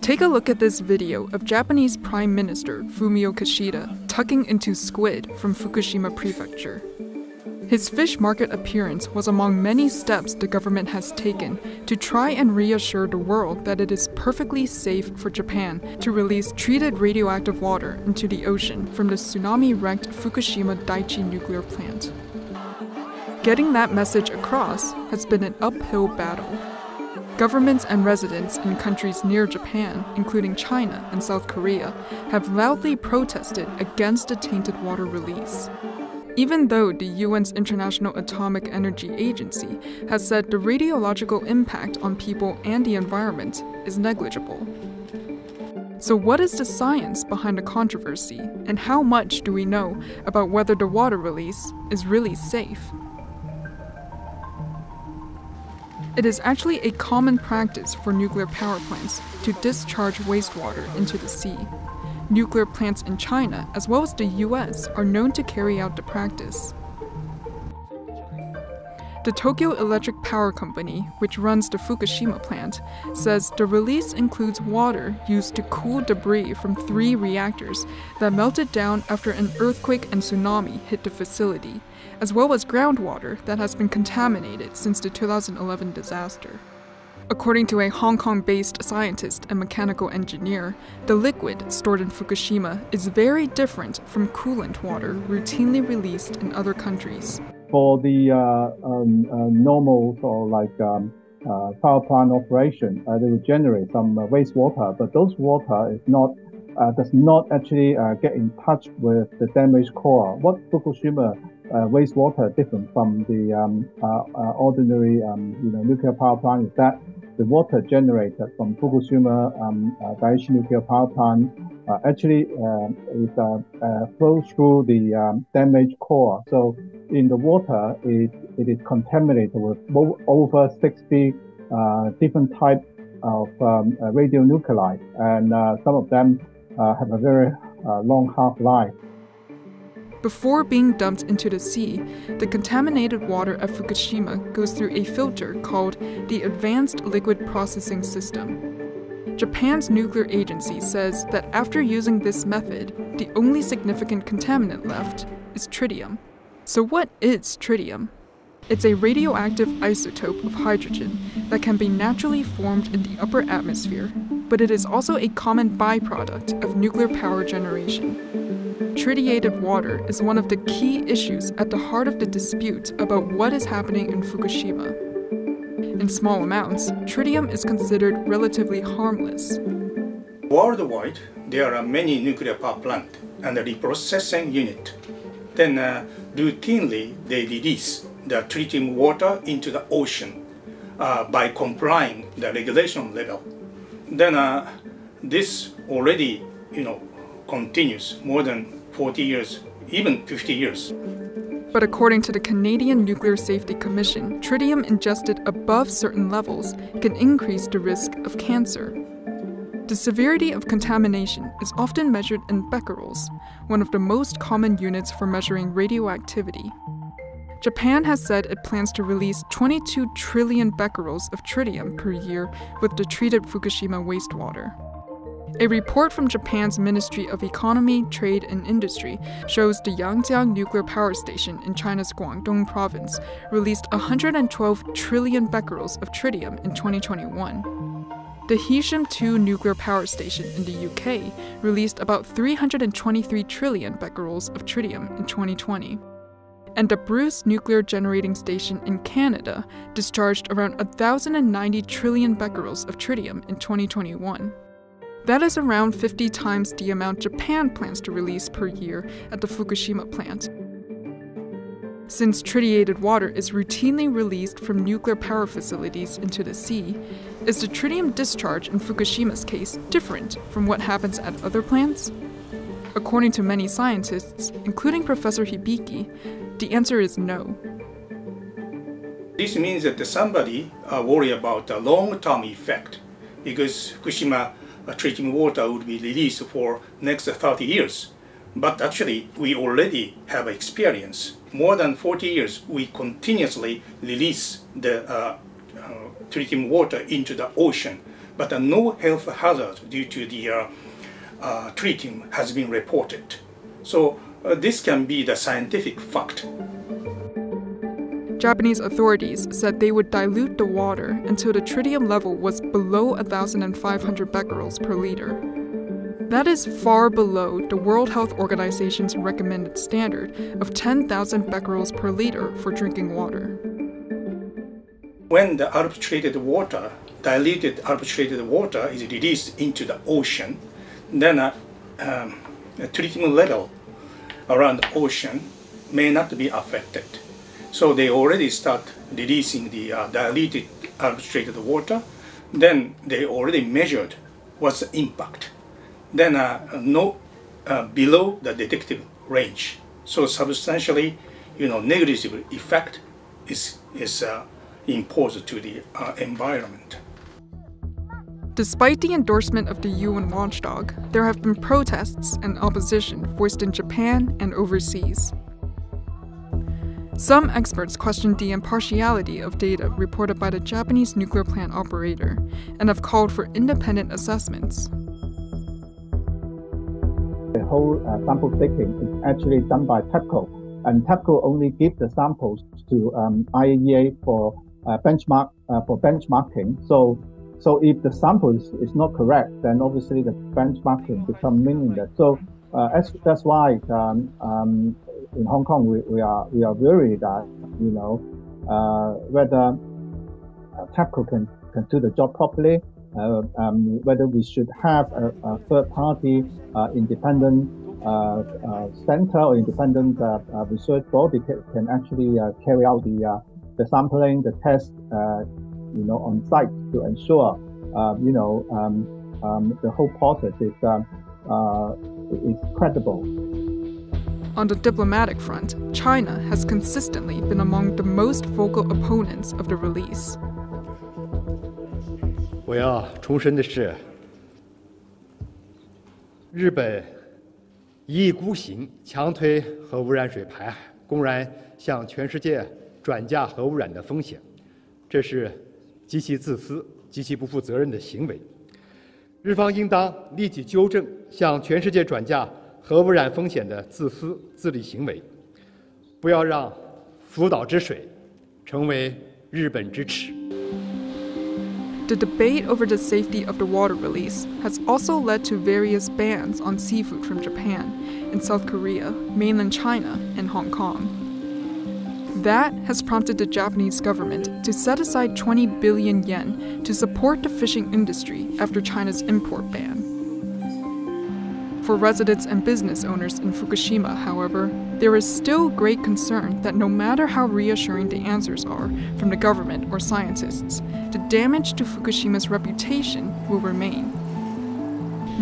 Take a look at this video of Japanese Prime Minister Fumio Kishida tucking into squid from Fukushima Prefecture. His fish market appearance was among many steps the government has taken to try and reassure the world that it is perfectly safe for Japan to release treated radioactive water into the ocean from the tsunami wrecked Fukushima Daiichi nuclear plant. Getting that message across has been an uphill battle. Governments and residents in countries near Japan, including China and South Korea, have loudly protested against the tainted water release. Even though the UN's International Atomic Energy Agency has said the radiological impact on people and the environment is negligible. So, what is the science behind the controversy, and how much do we know about whether the water release is really safe? It is actually a common practice for nuclear power plants to discharge wastewater into the sea. Nuclear plants in China, as well as the US, are known to carry out the practice. The Tokyo Electric Power Company, which runs the Fukushima plant, says the release includes water used to cool debris from three reactors that melted down after an earthquake and tsunami hit the facility, as well as groundwater that has been contaminated since the 2011 disaster. According to a Hong Kong based scientist and mechanical engineer, the liquid stored in Fukushima is very different from coolant water routinely released in other countries. For the uh, um, uh, normal or like um, uh, power plant operation, uh, they will generate some uh, wastewater, but those water is not uh, does not actually get in touch with the damaged core. What Fukushima wastewater different from the um, ordinary um, you know nuclear power plant is that the water generated from Fukushima um, uh, Daiichi nuclear power plant uh, actually uh, uh, uh, flows through the um, damaged core. So in the water, it, it is contaminated with over 60 uh, different types of um, radionuclide, and some of them have a very long half-life. Before being dumped into the sea, the contaminated water at Fukushima goes through a filter called the Advanced Liquid Processing System. Japan's nuclear agency says that after using this method, the only significant contaminant left is tritium. So, what is tritium? It's a radioactive isotope of hydrogen that can be naturally formed in the upper atmosphere, but it is also a common byproduct of nuclear power generation. Tritiated water is one of the key issues at the heart of the dispute about what is happening in Fukushima. In small amounts, tritium is considered relatively harmless. Worldwide, there are many nuclear power plants and a reprocessing unit. Then uh, routinely they release the tritium water into the ocean uh, by complying the regulation level. Then uh, this already, you know, continues more than 40 years, even 50 years. But according to the Canadian Nuclear Safety Commission, tritium ingested above certain levels can increase the risk of cancer. The severity of contamination is often measured in becquerels, one of the most common units for measuring radioactivity. Japan has said it plans to release 22 trillion becquerels of tritium per year with the treated Fukushima wastewater. A report from Japan's Ministry of Economy, Trade and Industry shows the Yangjiang nuclear power station in China's Guangdong province released 112 trillion becquerels of tritium in 2021. The Heysham 2 nuclear power station in the UK released about 323 trillion becquerels of tritium in 2020. And the Bruce nuclear generating station in Canada discharged around 1,090 trillion becquerels of tritium in 2021. That is around 50 times the amount Japan plans to release per year at the Fukushima plant. Since tritiated water is routinely released from nuclear power facilities into the sea, is the tritium discharge in Fukushima's case different from what happens at other plants? According to many scientists, including Professor Hibiki, the answer is no. This means that somebody uh, worry about the long-term effect because Fukushima treating water would be released for next 30 years. But actually, we already have experience. More than 40 years, we continuously release the uh, uh, water into the ocean. but no health hazard due to the uh, uh, tritium has been reported. So uh, this can be the scientific fact. Japanese authorities said they would dilute the water until the tritium level was below 1,500 becquerels per liter. That is far below the World Health Organization's recommended standard of 10,000 becquerels per liter for drinking water. When the arbitrated water, diluted arbitrated water, is released into the ocean, then a, um, a tritium level around the ocean may not be affected. So they already start releasing the uh, diluted arbitrated water. Then they already measured what's the impact. Then uh, no uh, below the detective range. So substantially, you know, negligible effect is is uh, imposed to the environment. Despite the endorsement of the UN watchdog, there have been protests and opposition voiced in Japan and overseas. Some experts question the impartiality of data reported by the Japanese nuclear plant operator and have called for independent assessments. Whole uh, sample taking is actually done by TEPCO, and TEPCO only gives the samples to um, IAEA for uh, benchmark uh, for benchmarking. So, so if the sample is, is not correct, then obviously the benchmarking becomes meaningless. So uh, that's, that's why um, um, in Hong Kong, we, we are we are worried that you know uh, whether uh, TEPCO can can do the job properly, um, whether we should have a, a third party uh, independent uh, uh, center or independent research body can, can actually carry out the the sampling, the test, you know, on site to ensure you know um, um, the whole process is is credible. On the diplomatic front, China has consistently been among the most vocal opponents of the release. 我要重申的是，日本一意孤行，强推核污染水排，公然向全世界转嫁核污染的风险，这是极其自私、极其不负责任的行为。日方应当立即纠正向全世界转嫁核污染风险的自私自利行为，不要让福岛之水成为日本之耻。The debate over the safety of the water release has also led to various bans on seafood from Japan, in South Korea, mainland China, and Hong Kong. That has prompted the Japanese government to set aside 20 billion yen to support the fishing industry after China's import ban. For residents and business owners in Fukushima, however, there is still great concern that no matter how reassuring the answers are from the government or scientists, the damage to Fukushima's reputation will remain.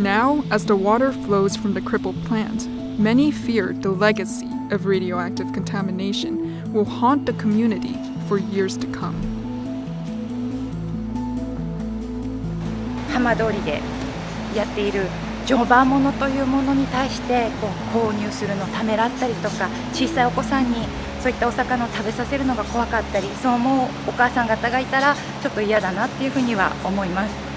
Now, as the water flows from the crippled plant, many fear the legacy of radioactive contamination will haunt the community for years to come. 浜通りでやっている 常磐ものというものに対してこう購入するのためらったりとか小さいお子さんにそういったお魚を食べさせるのが怖かったりそう思うお母さん方がいたらちょっと嫌だなっていうふうには思います。